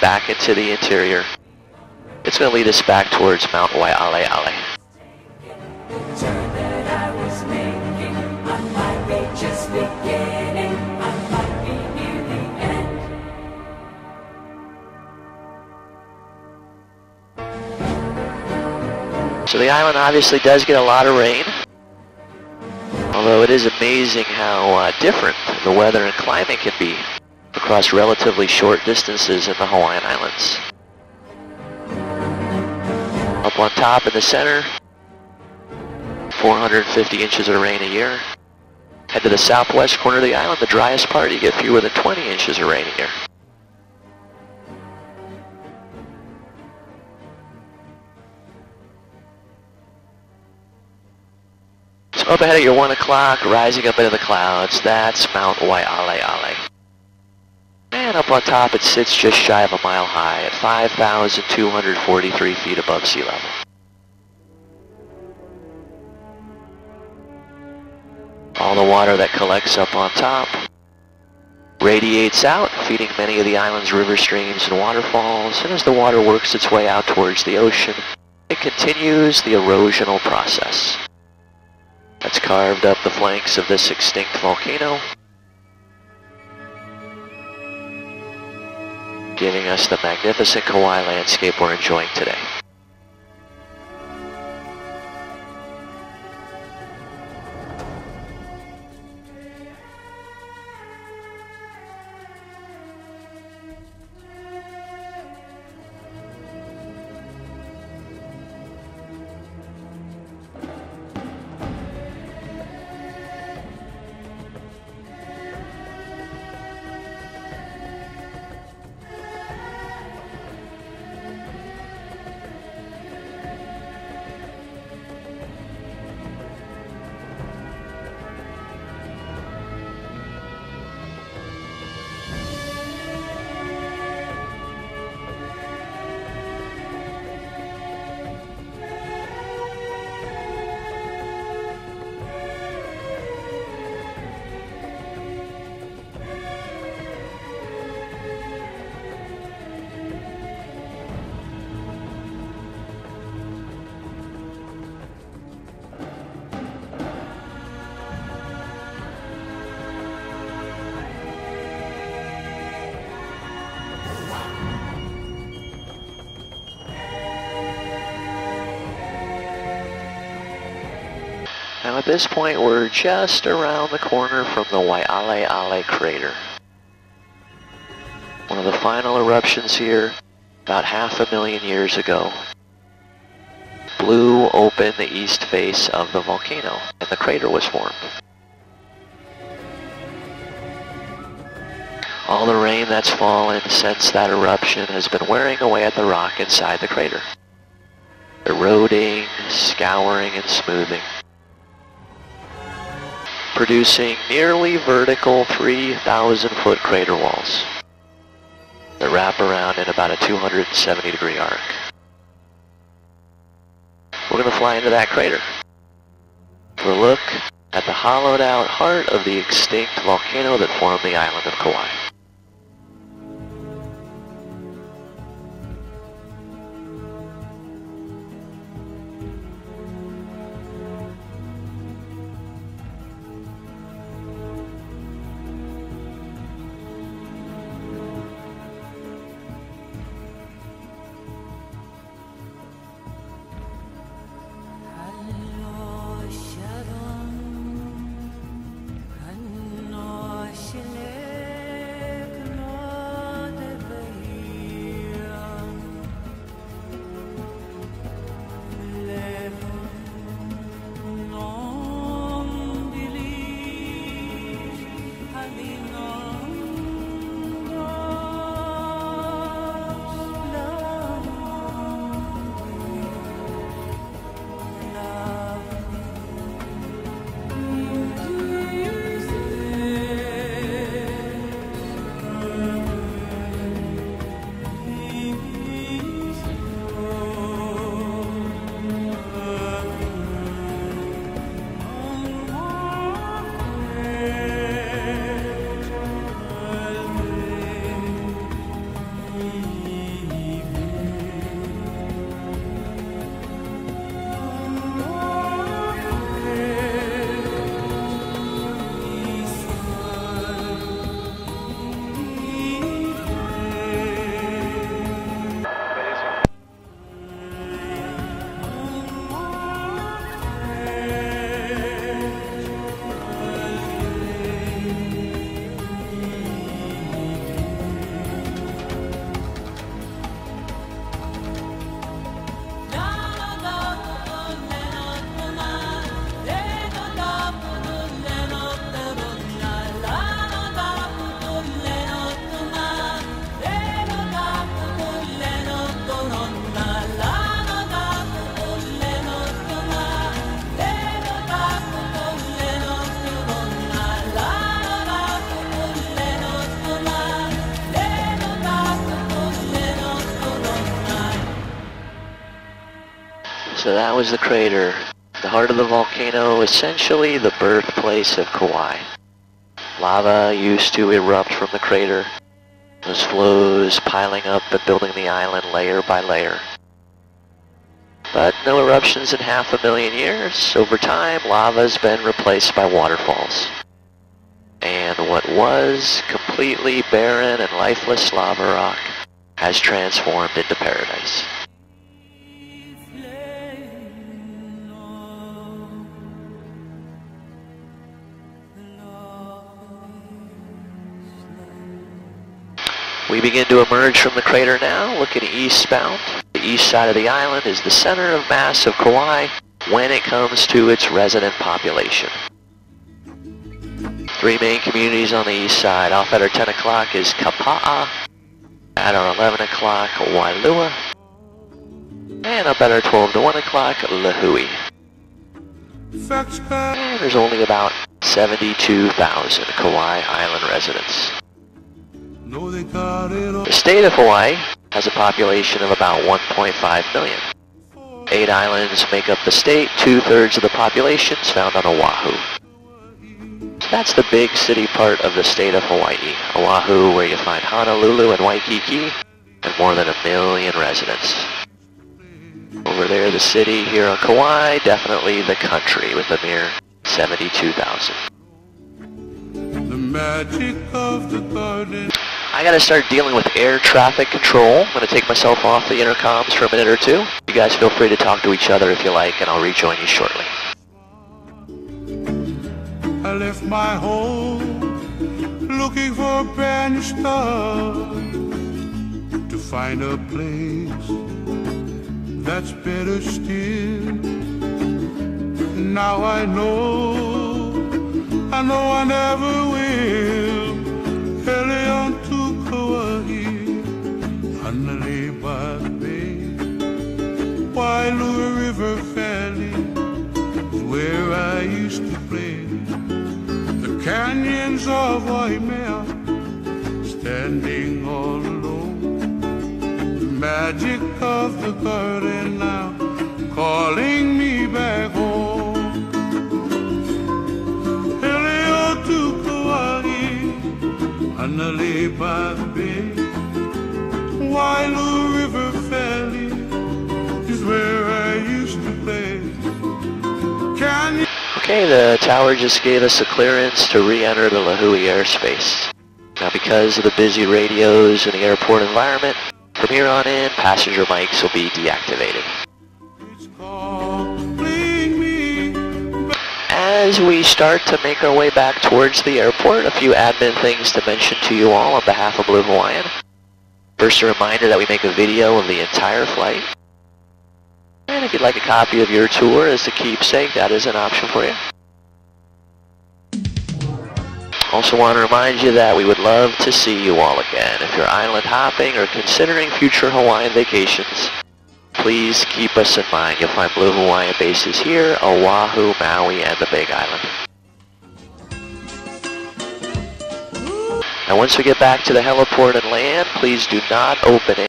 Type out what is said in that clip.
back into the interior. It's going to lead us back towards Mount Waialeale. So the island obviously does get a lot of rain. Although it is amazing how uh, different the weather and climate can be across relatively short distances in the Hawaiian Islands. Up on top in the center, 450 inches of rain a year. Head to the southwest corner of the island, the driest part, you get fewer than 20 inches of rain a year. So up ahead at your 1 o'clock, rising up into the clouds, that's Mount Waialeale. And up on top, it sits just shy of a mile high at 5,243 feet above sea level. All the water that collects up on top radiates out, feeding many of the island's river streams and waterfalls, and as the water works its way out towards the ocean, it continues the erosional process. That's carved up the flanks of this extinct volcano, giving us the magnificent Kauai landscape we're enjoying today. Now at this point, we're just around the corner from the Waialeale crater. One of the final eruptions here, about half a million years ago, blew open the east face of the volcano, and the crater was formed. All the rain that's fallen since that eruption has been wearing away at the rock inside the crater, eroding, scouring, and smoothing producing nearly vertical 3,000 foot crater walls that wrap around in about a 270 degree arc. We're going to fly into that crater for a look at the hollowed out heart of the extinct volcano that formed the island of Kauai. That was the crater. The heart of the volcano, essentially the birthplace of Kauai. Lava used to erupt from the crater. Those flows piling up and building the island layer by layer. But no eruptions in half a million years. Over time, lava's been replaced by waterfalls. And what was completely barren and lifeless lava rock has transformed into paradise. We begin to emerge from the crater now, looking eastbound. The east side of the island is the center of mass of Kauai when it comes to its resident population. Three main communities on the east side. Off at our 10 o'clock is Kapa'a. At our 11 o'clock, Wailua. And up at our 12 to 1 o'clock, Lihue. And there's only about 72,000 Kauai Island residents. The state of Hawaii has a population of about 1.5 million. Eight islands make up the state, two-thirds of the population is found on Oahu. That's the big city part of the state of Hawaii. Oahu, where you find Honolulu and Waikiki, and more than a million residents. Over there, the city. Here on Kauai, definitely the country with a mere 72,000. The magic of the garden. I gotta start dealing with air traffic control. I'm gonna take myself off the intercoms for a minute or two. You guys feel free to talk to each other if you like, and I'll rejoin you shortly. I left my home looking for a new start to find a place that's better still. Now I know, I know I never will. Hanalei Bay, Wailua River Valley is where I used to play. The canyons of Waimea, standing all alone. The magic of the garden Okay, the tower just gave us a clearance to re-enter the Lihue airspace. Now because of the busy radios in the airport environment, from here on in, passenger mics will be deactivated. As we start to make our way back towards the airport, a few admin things to mention to you all on behalf of Blue Hawaiian. First, a reminder that we make a video of the entire flight. And if you'd like a copy of your tour as a keepsake, that is an option for you. Also want to remind you that we would love to see you all again. If you're island hopping or considering future Hawaiian vacations, please keep us in mind. You'll find Blue Hawaiian bases here, Oahu, Maui, and the Big Island. Now once we get back to the heliport and land, please do not open